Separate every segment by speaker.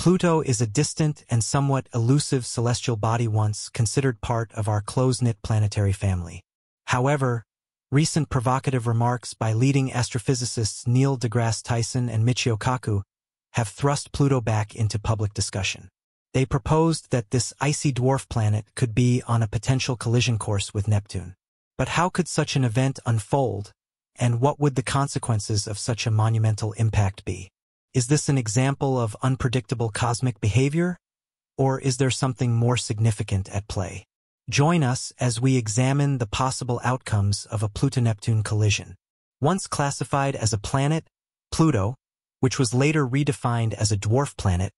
Speaker 1: Pluto is a distant and somewhat elusive celestial body once considered part of our close-knit planetary family. However, recent provocative remarks by leading astrophysicists Neil deGrasse Tyson and Michio Kaku have thrust Pluto back into public discussion. They proposed that this icy dwarf planet could be on a potential collision course with Neptune. But how could such an event unfold, and what would the consequences of such a monumental impact be? Is this an example of unpredictable cosmic behavior, or is there something more significant at play? Join us as we examine the possible outcomes of a Pluto-Neptune collision. Once classified as a planet, Pluto, which was later redefined as a dwarf planet,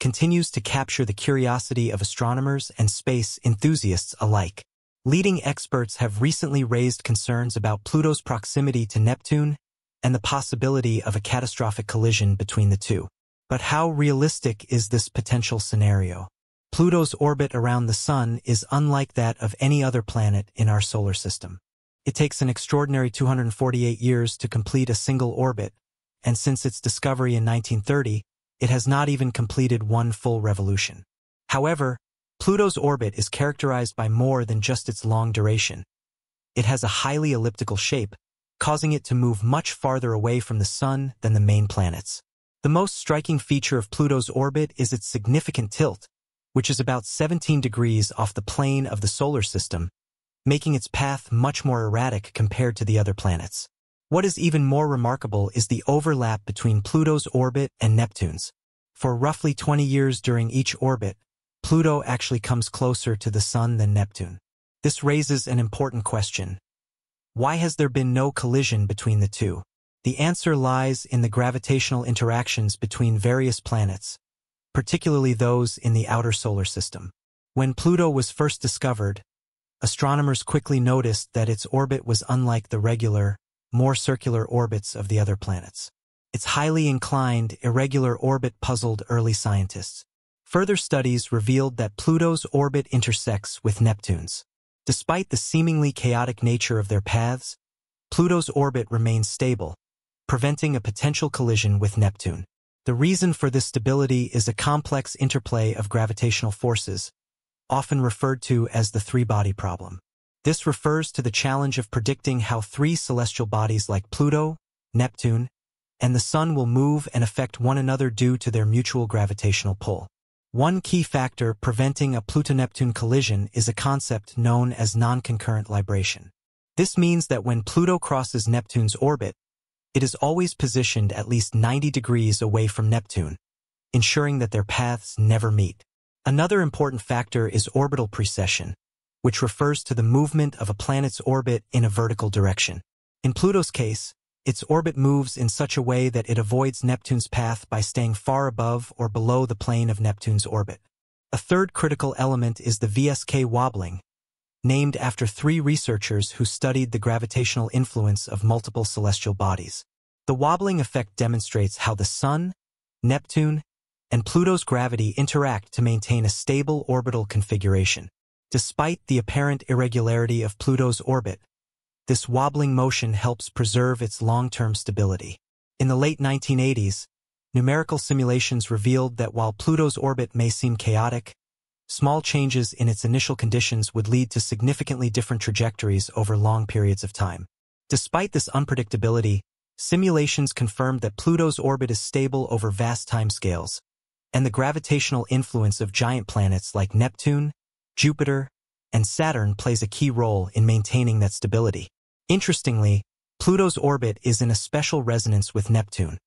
Speaker 1: continues to capture the curiosity of astronomers and space enthusiasts alike. Leading experts have recently raised concerns about Pluto's proximity to Neptune and the possibility of a catastrophic collision between the two. But how realistic is this potential scenario? Pluto's orbit around the Sun is unlike that of any other planet in our solar system. It takes an extraordinary 248 years to complete a single orbit, and since its discovery in 1930, it has not even completed one full revolution. However, Pluto's orbit is characterized by more than just its long duration. It has a highly elliptical shape, causing it to move much farther away from the Sun than the main planets. The most striking feature of Pluto's orbit is its significant tilt, which is about 17 degrees off the plane of the solar system, making its path much more erratic compared to the other planets. What is even more remarkable is the overlap between Pluto's orbit and Neptune's. For roughly 20 years during each orbit, Pluto actually comes closer to the Sun than Neptune. This raises an important question. Why has there been no collision between the two? The answer lies in the gravitational interactions between various planets, particularly those in the outer solar system. When Pluto was first discovered, astronomers quickly noticed that its orbit was unlike the regular, more circular orbits of the other planets. Its highly inclined, irregular orbit puzzled early scientists. Further studies revealed that Pluto's orbit intersects with Neptune's. Despite the seemingly chaotic nature of their paths, Pluto's orbit remains stable, preventing a potential collision with Neptune. The reason for this stability is a complex interplay of gravitational forces, often referred to as the three-body problem. This refers to the challenge of predicting how three celestial bodies like Pluto, Neptune, and the Sun will move and affect one another due to their mutual gravitational pull. One key factor preventing a Pluto-Neptune collision is a concept known as non-concurrent libration. This means that when Pluto crosses Neptune's orbit, it is always positioned at least 90 degrees away from Neptune, ensuring that their paths never meet. Another important factor is orbital precession, which refers to the movement of a planet's orbit in a vertical direction. In Pluto's case, its orbit moves in such a way that it avoids Neptune's path by staying far above or below the plane of Neptune's orbit. A third critical element is the VSK wobbling, named after three researchers who studied the gravitational influence of multiple celestial bodies. The wobbling effect demonstrates how the Sun, Neptune, and Pluto's gravity interact to maintain a stable orbital configuration. Despite the apparent irregularity of Pluto's orbit, this wobbling motion helps preserve its long-term stability. In the late 1980s, numerical simulations revealed that while Pluto's orbit may seem chaotic, small changes in its initial conditions would lead to significantly different trajectories over long periods of time. Despite this unpredictability, simulations confirmed that Pluto's orbit is stable over vast timescales, and the gravitational influence of giant planets like Neptune, Jupiter, and Saturn plays a key role in maintaining that stability. Interestingly, Pluto's orbit is in a special resonance with Neptune.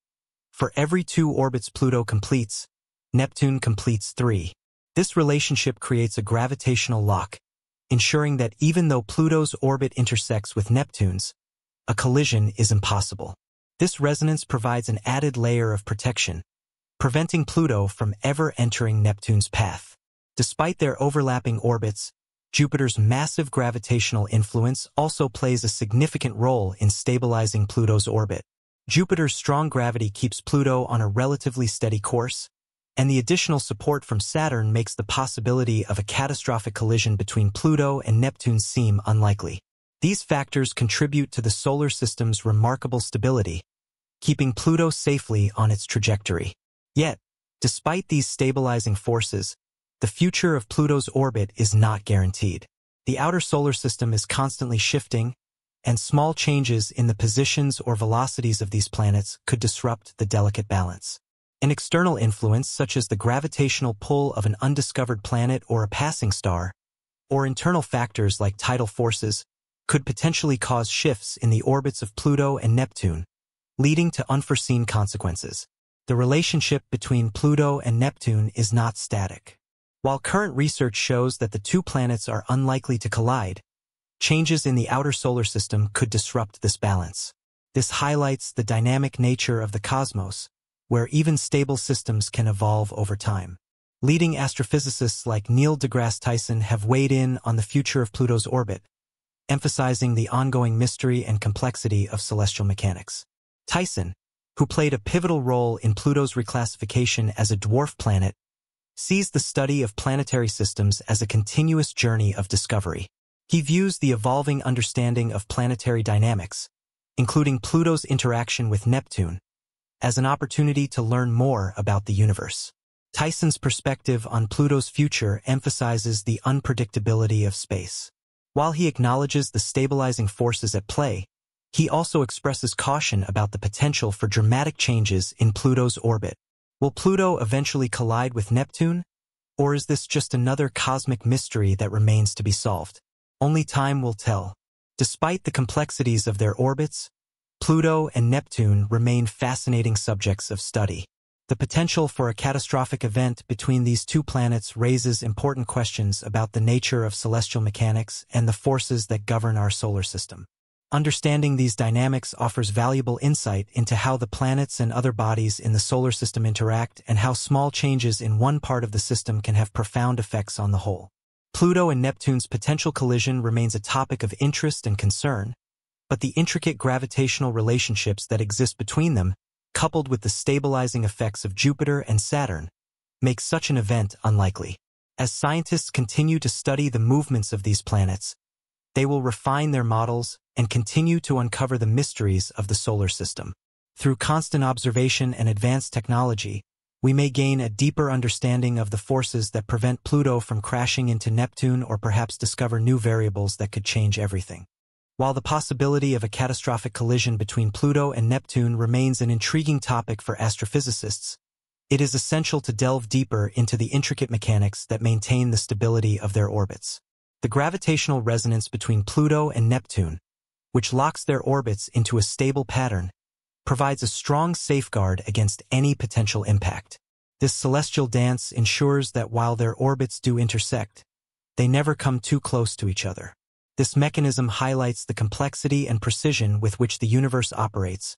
Speaker 1: For every two orbits Pluto completes, Neptune completes three. This relationship creates a gravitational lock, ensuring that even though Pluto's orbit intersects with Neptune's, a collision is impossible. This resonance provides an added layer of protection, preventing Pluto from ever entering Neptune's path. Despite their overlapping orbits, Jupiter's massive gravitational influence also plays a significant role in stabilizing Pluto's orbit. Jupiter's strong gravity keeps Pluto on a relatively steady course, and the additional support from Saturn makes the possibility of a catastrophic collision between Pluto and Neptune seem unlikely. These factors contribute to the solar system's remarkable stability, keeping Pluto safely on its trajectory. Yet, Despite these stabilizing forces, the future of Pluto's orbit is not guaranteed. The outer solar system is constantly shifting, and small changes in the positions or velocities of these planets could disrupt the delicate balance. An external influence, such as the gravitational pull of an undiscovered planet or a passing star, or internal factors like tidal forces, could potentially cause shifts in the orbits of Pluto and Neptune, leading to unforeseen consequences. The relationship between Pluto and Neptune is not static. While current research shows that the two planets are unlikely to collide, changes in the outer solar system could disrupt this balance. This highlights the dynamic nature of the cosmos, where even stable systems can evolve over time. Leading astrophysicists like Neil deGrasse Tyson have weighed in on the future of Pluto's orbit, emphasizing the ongoing mystery and complexity of celestial mechanics. Tyson, who played a pivotal role in Pluto's reclassification as a dwarf planet, sees the study of planetary systems as a continuous journey of discovery. He views the evolving understanding of planetary dynamics, including Pluto's interaction with Neptune, as an opportunity to learn more about the universe. Tyson's perspective on Pluto's future emphasizes the unpredictability of space. While he acknowledges the stabilizing forces at play, he also expresses caution about the potential for dramatic changes in Pluto's orbit. Will Pluto eventually collide with Neptune? Or is this just another cosmic mystery that remains to be solved? Only time will tell. Despite the complexities of their orbits, Pluto and Neptune remain fascinating subjects of study. The potential for a catastrophic event between these two planets raises important questions about the nature of celestial mechanics and the forces that govern our solar system. Understanding these dynamics offers valuable insight into how the planets and other bodies in the solar system interact and how small changes in one part of the system can have profound effects on the whole. Pluto and Neptune's potential collision remains a topic of interest and concern, but the intricate gravitational relationships that exist between them coupled with the stabilizing effects of Jupiter and Saturn, make such an event unlikely. As scientists continue to study the movements of these planets, they will refine their models and continue to uncover the mysteries of the solar system. Through constant observation and advanced technology, we may gain a deeper understanding of the forces that prevent Pluto from crashing into Neptune or perhaps discover new variables that could change everything. While the possibility of a catastrophic collision between Pluto and Neptune remains an intriguing topic for astrophysicists, it is essential to delve deeper into the intricate mechanics that maintain the stability of their orbits. The gravitational resonance between Pluto and Neptune, which locks their orbits into a stable pattern, provides a strong safeguard against any potential impact. This celestial dance ensures that while their orbits do intersect, they never come too close to each other. This mechanism highlights the complexity and precision with which the universe operates,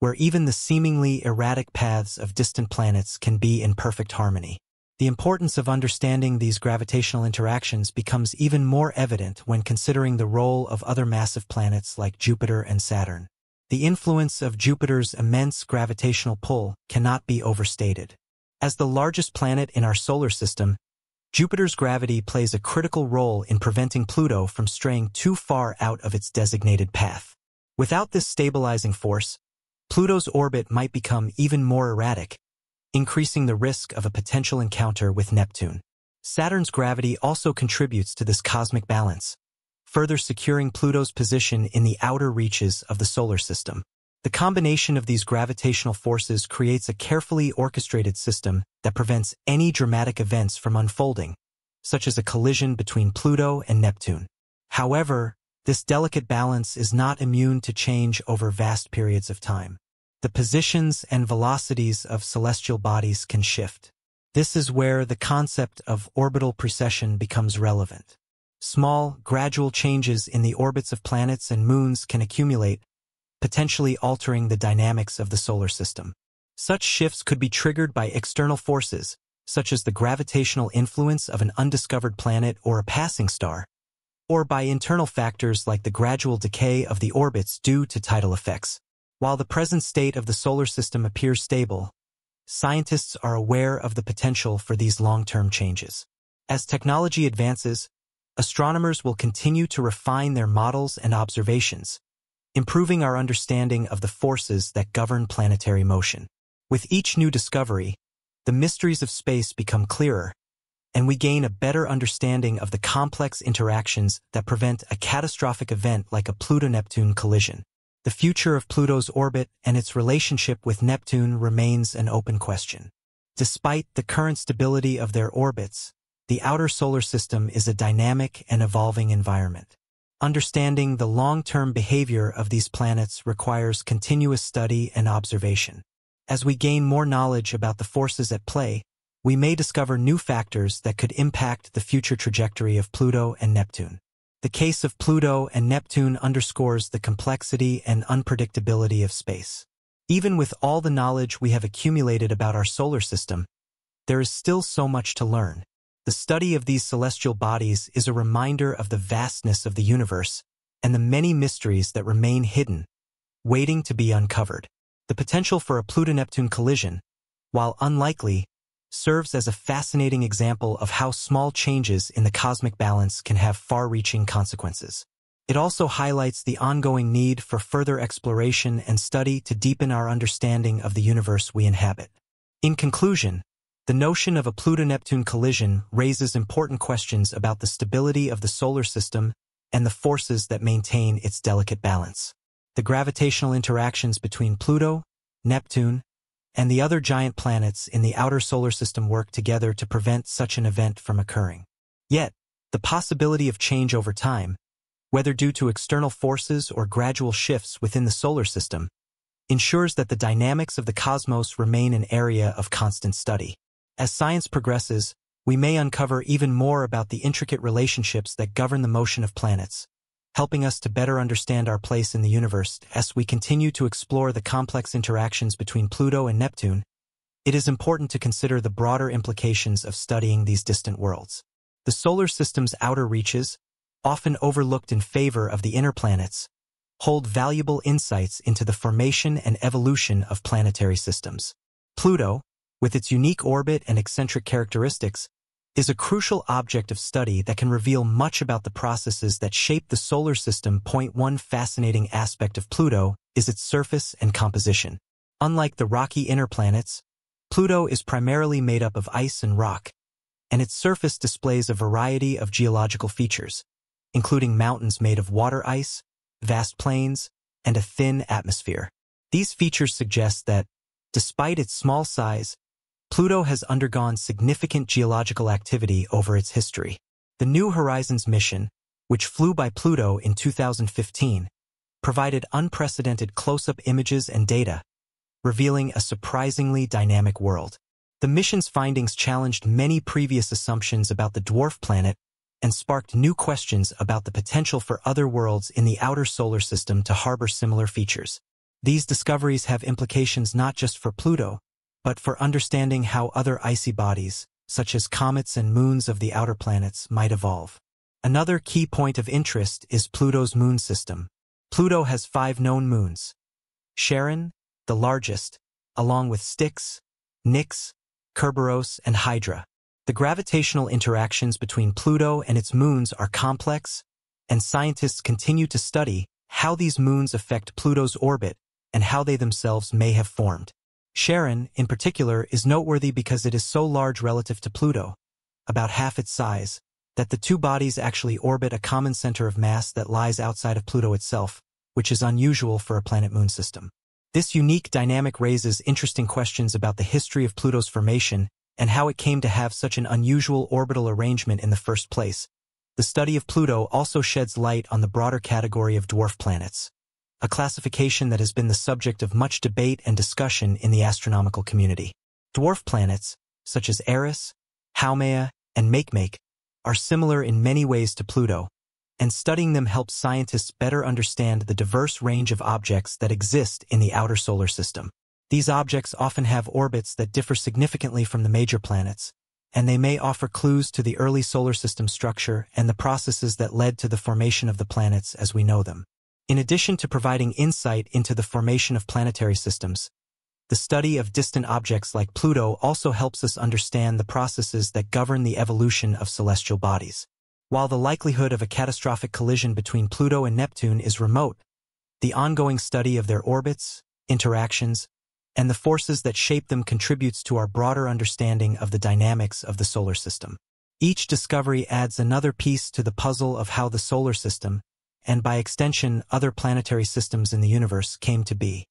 Speaker 1: where even the seemingly erratic paths of distant planets can be in perfect harmony. The importance of understanding these gravitational interactions becomes even more evident when considering the role of other massive planets like Jupiter and Saturn. The influence of Jupiter's immense gravitational pull cannot be overstated. As the largest planet in our solar system, Jupiter's gravity plays a critical role in preventing Pluto from straying too far out of its designated path. Without this stabilizing force, Pluto's orbit might become even more erratic, increasing the risk of a potential encounter with Neptune. Saturn's gravity also contributes to this cosmic balance, further securing Pluto's position in the outer reaches of the solar system. The combination of these gravitational forces creates a carefully orchestrated system that prevents any dramatic events from unfolding, such as a collision between Pluto and Neptune. However, this delicate balance is not immune to change over vast periods of time. The positions and velocities of celestial bodies can shift. This is where the concept of orbital precession becomes relevant. Small, gradual changes in the orbits of planets and moons can accumulate, potentially altering the dynamics of the solar system. Such shifts could be triggered by external forces, such as the gravitational influence of an undiscovered planet or a passing star, or by internal factors like the gradual decay of the orbits due to tidal effects. While the present state of the solar system appears stable, scientists are aware of the potential for these long-term changes. As technology advances, astronomers will continue to refine their models and observations, improving our understanding of the forces that govern planetary motion. With each new discovery, the mysteries of space become clearer, and we gain a better understanding of the complex interactions that prevent a catastrophic event like a Pluto-Neptune collision. The future of Pluto's orbit and its relationship with Neptune remains an open question. Despite the current stability of their orbits, the outer solar system is a dynamic and evolving environment. Understanding the long-term behavior of these planets requires continuous study and observation. As we gain more knowledge about the forces at play, we may discover new factors that could impact the future trajectory of Pluto and Neptune. The case of Pluto and Neptune underscores the complexity and unpredictability of space. Even with all the knowledge we have accumulated about our solar system, there is still so much to learn. The study of these celestial bodies is a reminder of the vastness of the universe and the many mysteries that remain hidden, waiting to be uncovered. The potential for a Pluto-Neptune collision, while unlikely, serves as a fascinating example of how small changes in the cosmic balance can have far-reaching consequences. It also highlights the ongoing need for further exploration and study to deepen our understanding of the universe we inhabit. In conclusion, the notion of a Pluto-Neptune collision raises important questions about the stability of the solar system and the forces that maintain its delicate balance. The gravitational interactions between Pluto, Neptune, and the other giant planets in the outer solar system work together to prevent such an event from occurring. Yet, the possibility of change over time, whether due to external forces or gradual shifts within the solar system, ensures that the dynamics of the cosmos remain an area of constant study. As science progresses, we may uncover even more about the intricate relationships that govern the motion of planets, helping us to better understand our place in the universe as we continue to explore the complex interactions between Pluto and Neptune. It is important to consider the broader implications of studying these distant worlds. The solar system's outer reaches, often overlooked in favor of the inner planets, hold valuable insights into the formation and evolution of planetary systems. Pluto, with its unique orbit and eccentric characteristics, is a crucial object of study that can reveal much about the processes that shape the solar system. Point one fascinating aspect of Pluto is its surface and composition. Unlike the rocky inner planets, Pluto is primarily made up of ice and rock, and its surface displays a variety of geological features, including mountains made of water ice, vast plains, and a thin atmosphere. These features suggest that, despite its small size, Pluto has undergone significant geological activity over its history. The New Horizons mission, which flew by Pluto in 2015, provided unprecedented close-up images and data, revealing a surprisingly dynamic world. The mission's findings challenged many previous assumptions about the dwarf planet and sparked new questions about the potential for other worlds in the outer solar system to harbor similar features. These discoveries have implications not just for Pluto, but for understanding how other icy bodies, such as comets and moons of the outer planets, might evolve. Another key point of interest is Pluto's moon system. Pluto has five known moons. Charon, the largest, along with Styx, Nix, Kerberos, and Hydra. The gravitational interactions between Pluto and its moons are complex, and scientists continue to study how these moons affect Pluto's orbit and how they themselves may have formed. Charon, in particular, is noteworthy because it is so large relative to Pluto, about half its size, that the two bodies actually orbit a common center of mass that lies outside of Pluto itself, which is unusual for a planet-moon system. This unique dynamic raises interesting questions about the history of Pluto's formation and how it came to have such an unusual orbital arrangement in the first place. The study of Pluto also sheds light on the broader category of dwarf planets a classification that has been the subject of much debate and discussion in the astronomical community. Dwarf planets, such as Eris, Haumea, and Makemake, are similar in many ways to Pluto, and studying them helps scientists better understand the diverse range of objects that exist in the outer solar system. These objects often have orbits that differ significantly from the major planets, and they may offer clues to the early solar system structure and the processes that led to the formation of the planets as we know them. In addition to providing insight into the formation of planetary systems, the study of distant objects like Pluto also helps us understand the processes that govern the evolution of celestial bodies. While the likelihood of a catastrophic collision between Pluto and Neptune is remote, the ongoing study of their orbits, interactions, and the forces that shape them contributes to our broader understanding of the dynamics of the solar system. Each discovery adds another piece to the puzzle of how the solar system, and by extension other planetary systems in the universe came to be.